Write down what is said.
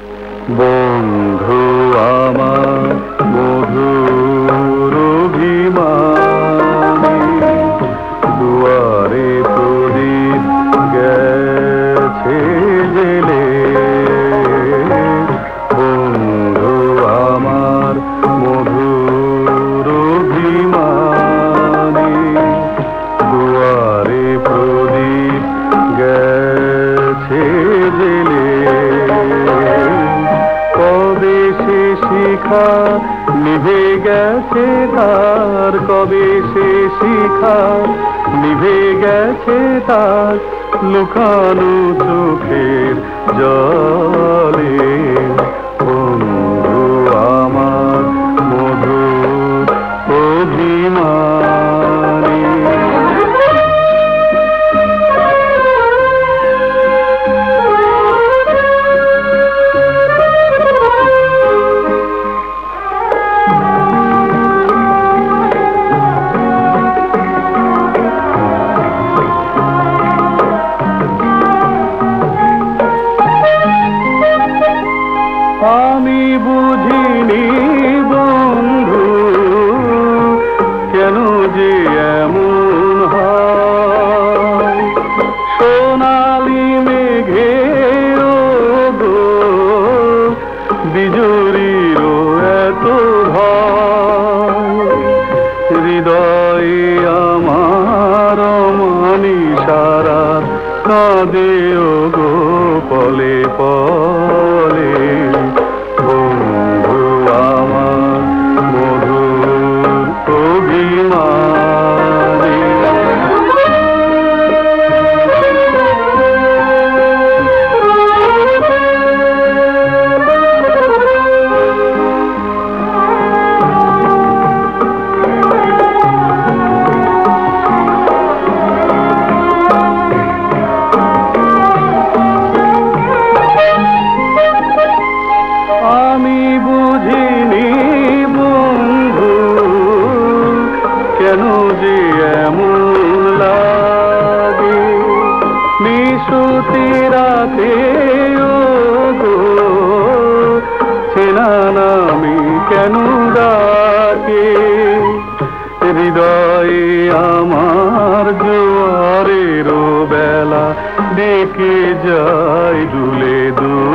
Bye. শিখা নিভে গেছে তার কবে সে শিখা? নিভে গেছে তার লুকানো চোখের জলে। বিজুরির এত হৃদয়ে আমার মানি সারা কাঁদে গো পলে পলে। যে এমন লাগে বিশুতি রাতে গো ছেনা নামে কেন ডাকে? হৃদয়ে আমার জোয়ারের বেলা দেখে যায় দুলে দু